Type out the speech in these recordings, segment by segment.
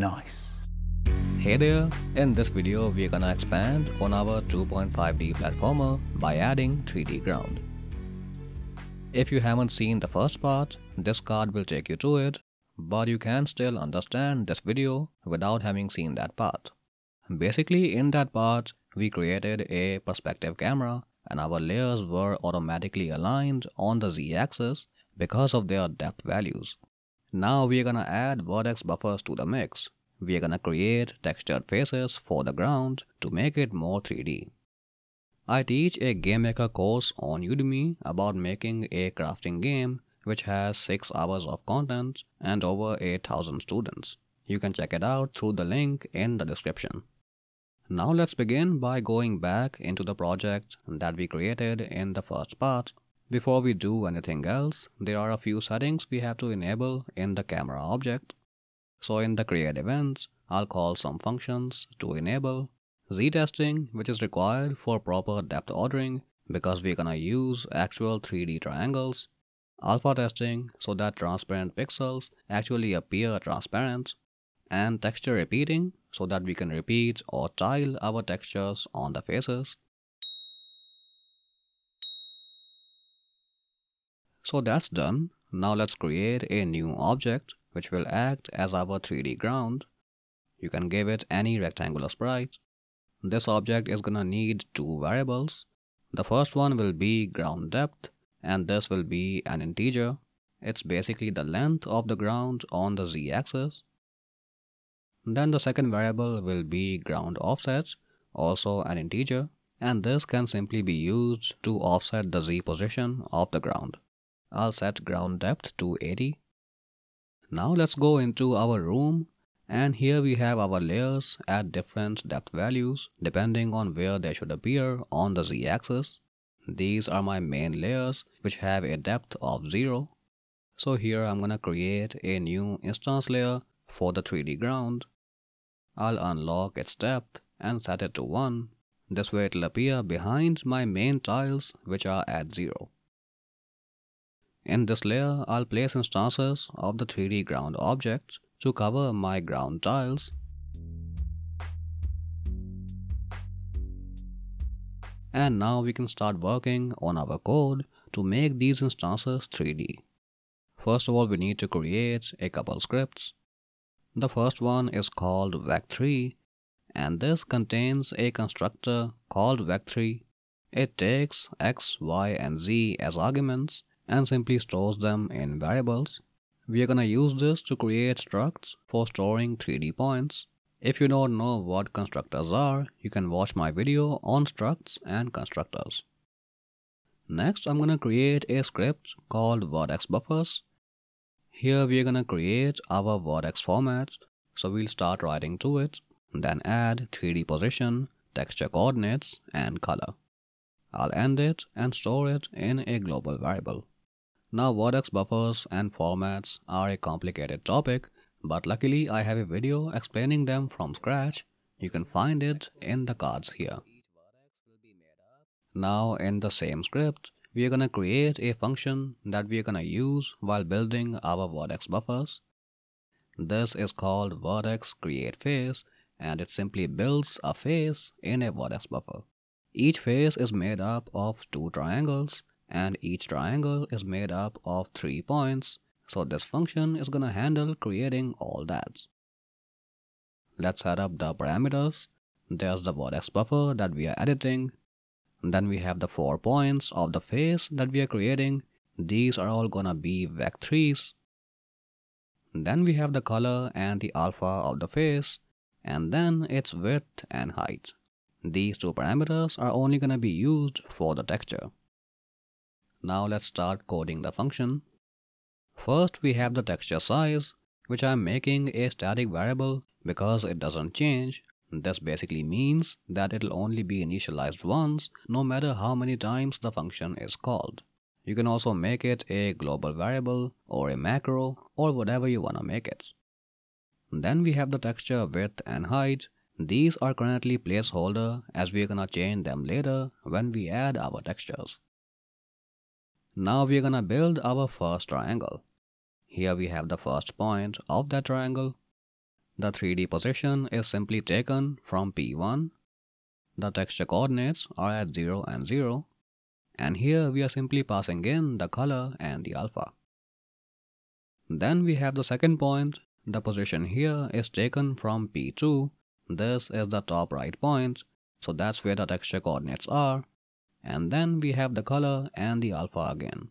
Nice. Hey there, in this video we're gonna expand on our 2.5D platformer by adding 3D ground. If you haven't seen the first part, this card will take you to it, but you can still understand this video without having seen that part. Basically in that part, we created a perspective camera and our layers were automatically aligned on the z-axis because of their depth values. Now we're gonna add vertex buffers to the mix we are gonna create textured faces for the ground to make it more 3D. I teach a game maker course on Udemy about making a crafting game which has 6 hours of content and over 8000 students. You can check it out through the link in the description. Now let's begin by going back into the project that we created in the first part. Before we do anything else, there are a few settings we have to enable in the camera object. So in the create events, I'll call some functions to enable z-testing, which is required for proper depth ordering because we're gonna use actual 3D triangles, alpha testing so that transparent pixels actually appear transparent, and texture repeating so that we can repeat or tile our textures on the faces. So that's done. Now let's create a new object which will act as our 3D ground. You can give it any rectangular sprite. This object is gonna need two variables. The first one will be ground depth and this will be an integer. It's basically the length of the ground on the z-axis. Then the second variable will be ground offset, also an integer, and this can simply be used to offset the z position of the ground. I'll set ground depth to 80 now let's go into our room and here we have our layers at different depth values depending on where they should appear on the z-axis. These are my main layers which have a depth of 0. So here I'm gonna create a new instance layer for the 3D ground. I'll unlock its depth and set it to 1. This way it'll appear behind my main tiles which are at 0. In this layer, I'll place instances of the 3D ground objects to cover my ground tiles. And now we can start working on our code to make these instances 3D. First of all, we need to create a couple scripts. The first one is called vec3 and this contains a constructor called vec3. It takes x, y and z as arguments and simply stores them in variables. We are gonna use this to create structs for storing 3D points. If you don't know what constructors are, you can watch my video on structs and constructors. Next, I'm gonna create a script called vertex buffers. Here we are gonna create our vertex format, so we'll start writing to it, then add 3D position, texture coordinates, and color. I'll end it and store it in a global variable. Now vertex buffers and formats are a complicated topic, but luckily I have a video explaining them from scratch. You can find it in the cards here. Now in the same script, we are gonna create a function that we are gonna use while building our vertex buffers. This is called vertex create face and it simply builds a face in a vertex buffer. Each face is made up of two triangles and each triangle is made up of three points so this function is gonna handle creating all that. Let's set up the parameters. There's the vertex buffer that we are editing. Then we have the four points of the face that we are creating. These are all gonna be vec3s. Then we have the color and the alpha of the face and then its width and height. These two parameters are only gonna be used for the texture. Now let's start coding the function. First we have the texture size, which I'm making a static variable because it doesn't change. This basically means that it'll only be initialized once, no matter how many times the function is called. You can also make it a global variable or a macro or whatever you wanna make it. Then we have the texture width and height. These are currently placeholder as we're gonna change them later when we add our textures. Now we're gonna build our first triangle. Here we have the first point of that triangle. the 3D position is simply taken from P1. The texture coordinates are at 0 and 0. And here we are simply passing in the color and the alpha. Then we have the second point. The position here is taken from P2. This is the top right point. So that's where the texture coordinates are. And then we have the color and the alpha again.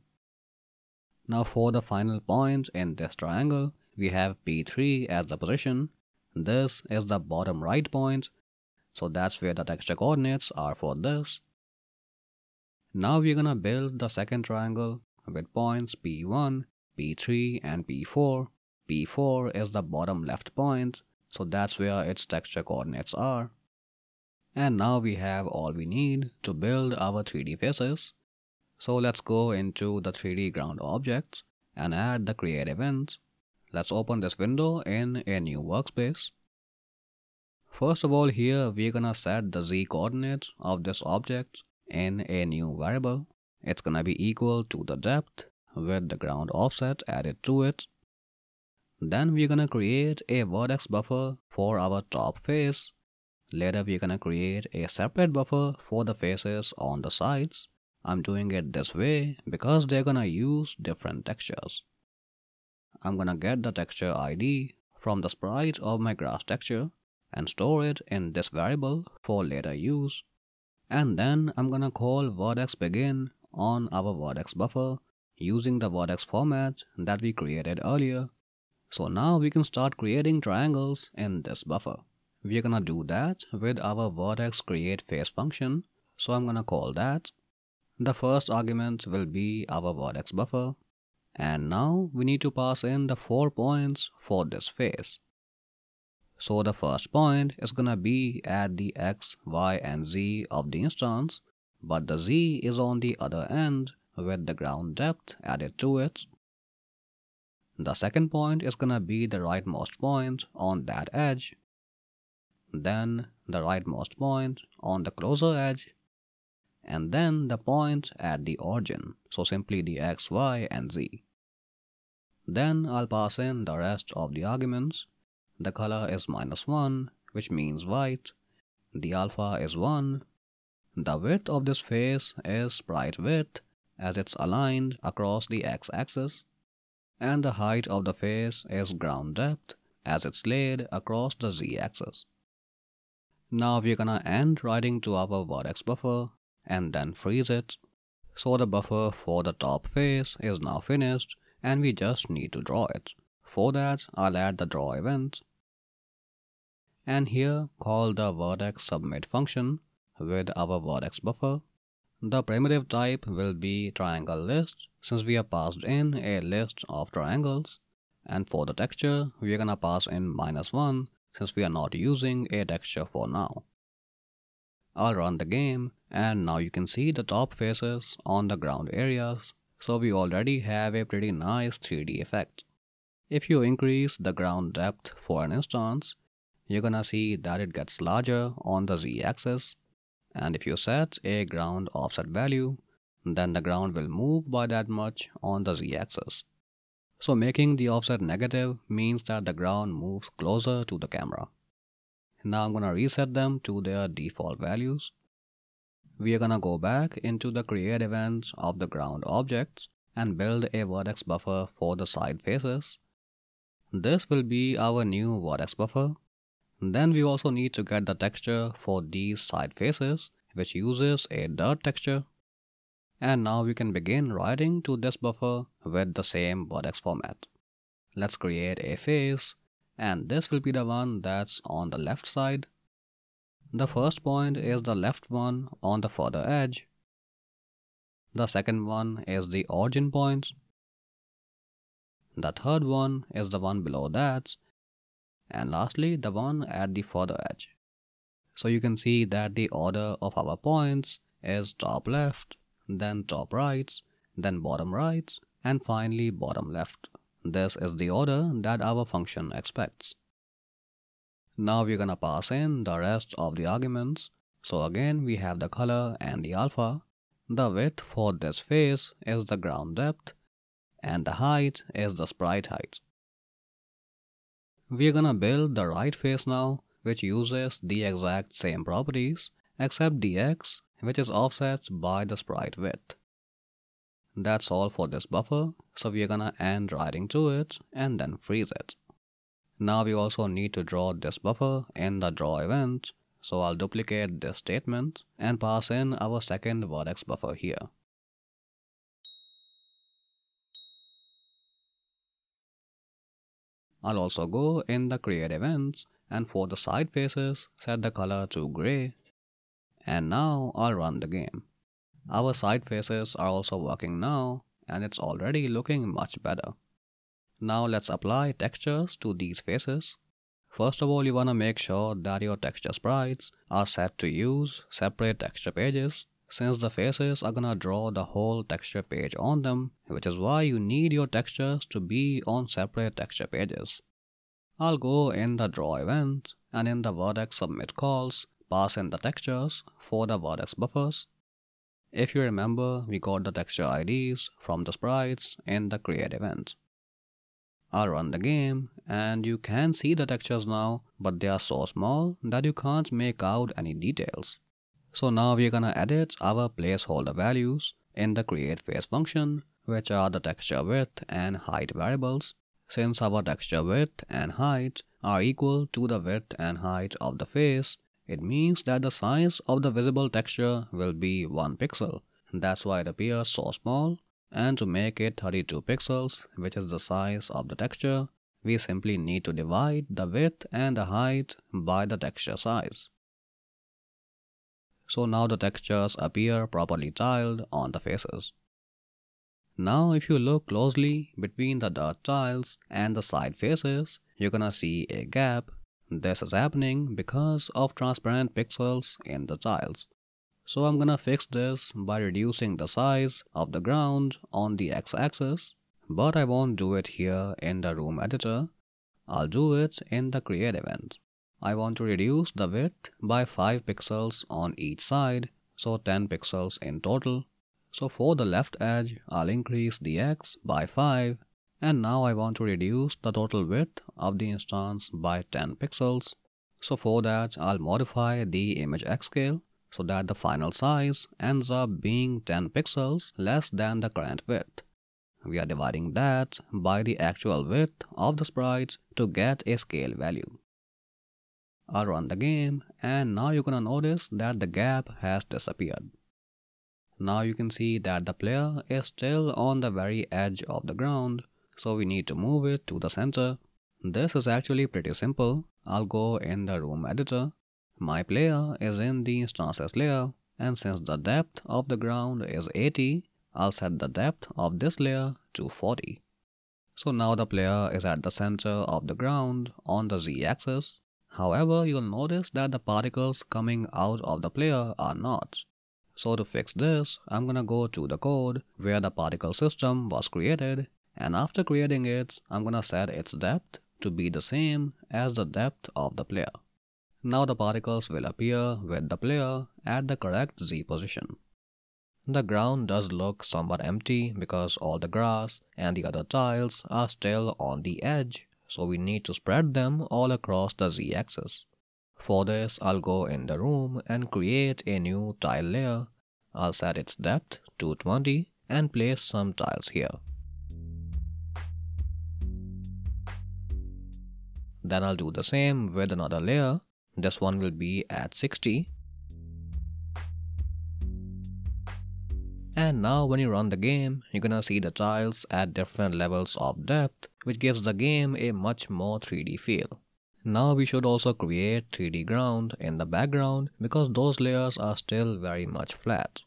Now for the final point in this triangle, we have P3 as the position this is the bottom right point, so that's where the texture coordinates are for this. Now we're gonna build the second triangle with points P1, P3 and P4. P4 is the bottom left point, so that's where its texture coordinates are. And now we have all we need to build our 3D faces. So let's go into the 3D ground objects and add the create events. Let's open this window in a new workspace. First of all here we're gonna set the z coordinates of this object in a new variable. It's gonna be equal to the depth with the ground offset added to it. Then we're gonna create a vertex buffer for our top face. Later we're gonna create a separate buffer for the faces on the sides. I'm doing it this way because they're gonna use different textures. I'm gonna get the texture ID from the sprite of my grass texture and store it in this variable for later use. And then I'm gonna call vertex begin on our vertex buffer using the vertex format that we created earlier. So now we can start creating triangles in this buffer. We're gonna do that with our vertex create face function. So I'm gonna call that. The first argument will be our vertex buffer and now we need to pass in the four points for this face. So the first point is gonna be at the x, y and z of the instance, but the z is on the other end with the ground depth added to it. The second point is gonna be the rightmost point on that edge. Then the rightmost point on the closer edge. And then the point at the origin, so simply the x, y and z. Then I'll pass in the rest of the arguments. The color is minus 1, which means white. The alpha is 1. The width of this face is sprite width as it's aligned across the x-axis. And the height of the face is ground depth as it's laid across the z-axis. Now we're gonna end writing to our vertex buffer and then freeze it. So the buffer for the top face is now finished and we just need to draw it. For that, I'll add the draw event and here call the vertex submit function with our vertex buffer. The primitive type will be triangle list since we have passed in a list of triangles and for the texture we are gonna pass in minus 1 since we are not using a texture for now. I'll run the game and now you can see the top faces on the ground areas so we already have a pretty nice 3D effect. If you increase the ground depth for an instance, you're gonna see that it gets larger on the z-axis and if you set a ground offset value, then the ground will move by that much on the z-axis. So making the offset negative means that the ground moves closer to the camera. Now I'm gonna reset them to their default values we are gonna go back into the create events of the ground objects and build a vertex buffer for the side faces. This will be our new vertex buffer. Then we also need to get the texture for these side faces which uses a dirt texture. And now we can begin writing to this buffer with the same vertex format. Let's create a face and this will be the one that's on the left side the first point is the left one on the further edge. The second one is the origin point. The third one is the one below that. And lastly, the one at the further edge. So you can see that the order of our points is top left, then top right, then bottom right, and finally bottom left. This is the order that our function expects. Now we're gonna pass in the rest of the arguments. So again, we have the color and the alpha. The width for this face is the ground depth and the height is the sprite height. We're gonna build the right face now, which uses the exact same properties, except the x, which is offset by the sprite width. That's all for this buffer, so we're gonna end writing to it and then freeze it. Now we also need to draw this buffer in the draw event, so I'll duplicate this statement and pass in our second vertex buffer here. I'll also go in the create events and for the side faces set the color to gray. And now I'll run the game. Our side faces are also working now and it's already looking much better. Now let's apply textures to these faces. First of all, you wanna make sure that your texture sprites are set to use separate texture pages since the faces are gonna draw the whole texture page on them, which is why you need your textures to be on separate texture pages. I'll go in the draw event and in the vertex submit calls, pass in the textures for the vertex buffers. If you remember, we got the texture IDs from the sprites in the create event. I'll run the game and you can see the textures now, but they are so small that you can't make out any details. So now we're gonna edit our placeholder values in the create face function, which are the texture width and height variables. Since our texture width and height are equal to the width and height of the face, it means that the size of the visible texture will be 1 pixel. That's why it appears so small. And to make it 32 pixels, which is the size of the texture, we simply need to divide the width and the height by the texture size. So now the textures appear properly tiled on the faces. Now if you look closely between the dirt tiles and the side faces, you're gonna see a gap. This is happening because of transparent pixels in the tiles. So I'm gonna fix this by reducing the size of the ground on the x-axis, but I won't do it here in the room editor. I'll do it in the create event. I want to reduce the width by 5 pixels on each side, so 10 pixels in total. So for the left edge, I'll increase the x by 5 and now I want to reduce the total width of the instance by 10 pixels. So for that, I'll modify the image x scale so that the final size ends up being 10 pixels less than the current width. We are dividing that by the actual width of the sprites to get a scale value. I'll run the game and now you're gonna notice that the gap has disappeared. Now you can see that the player is still on the very edge of the ground so we need to move it to the center. This is actually pretty simple. I'll go in the room editor. My player is in the instances layer and since the depth of the ground is 80, I'll set the depth of this layer to 40. So now the player is at the center of the ground on the z-axis However, you'll notice that the particles coming out of the player are not. So to fix this, I'm gonna go to the code where the particle system was created and after creating it, I'm gonna set its depth to be the same as the depth of the player. Now the particles will appear with the player at the correct z position. The ground does look somewhat empty because all the grass and the other tiles are still on the edge so we need to spread them all across the z-axis. For this, I'll go in the room and create a new tile layer. I'll set its depth to 20 and place some tiles here. Then I'll do the same with another layer. This one will be at 60 And now when you run the game, you're gonna see the tiles at different levels of depth, which gives the game a much more 3D feel. Now we should also create 3D ground in the background because those layers are still very much flat.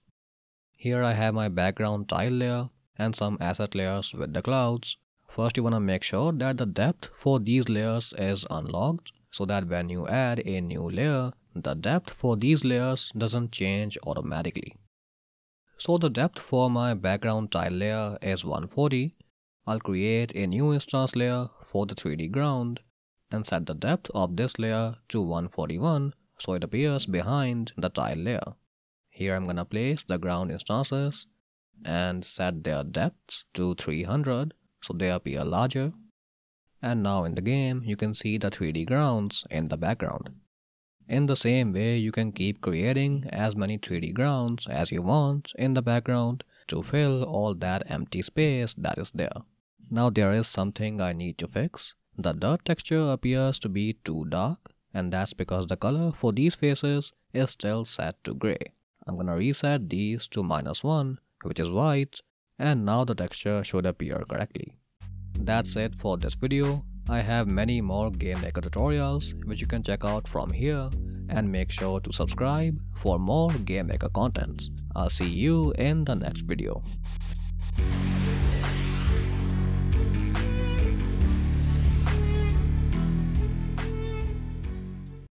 Here I have my background tile layer and some asset layers with the clouds. First you wanna make sure that the depth for these layers is unlocked so that when you add a new layer, the depth for these layers doesn't change automatically. So the depth for my background tile layer is 140. I'll create a new instance layer for the 3D ground and set the depth of this layer to 141 so it appears behind the tile layer. Here I'm gonna place the ground instances and set their depths to 300 so they appear larger. and now in the game you can see the 3D grounds in the background. In the same way, you can keep creating as many 3D grounds as you want in the background to fill all that empty space that is there. Now there is something I need to fix. The dirt texture appears to be too dark and that's because the color for these faces is still set to gray. I'm gonna reset these to minus 1 which is white and now the texture should appear correctly. That's it for this video. I have many more GameMaker tutorials which you can check out from here and make sure to subscribe for more GameMaker content. I'll see you in the next video.